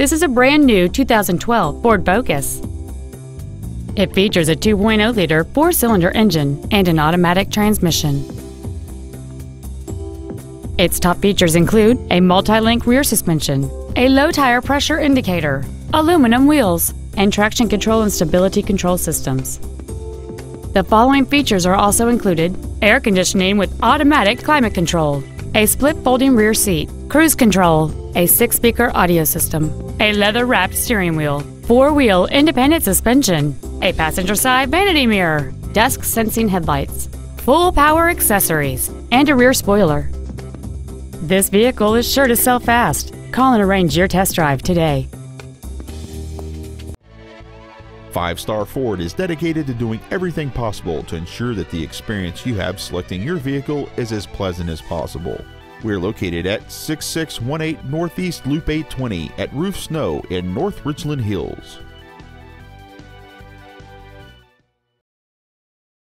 This is a brand new 2012 Ford Focus. It features a 2.0-liter four-cylinder engine and an automatic transmission. Its top features include a multi-link rear suspension, a low tire pressure indicator, aluminum wheels, and traction control and stability control systems. The following features are also included air conditioning with automatic climate control, a split folding rear seat, cruise control, a six speaker audio system, a leather wrapped steering wheel, four wheel independent suspension, a passenger side vanity mirror, dusk sensing headlights, full power accessories, and a rear spoiler. This vehicle is sure to sell fast. Call and arrange your test drive today. Five Star Ford is dedicated to doing everything possible to ensure that the experience you have selecting your vehicle is as pleasant as possible. We're located at 6618 Northeast Loop 820 at Rufe Snow in North Richland Hills.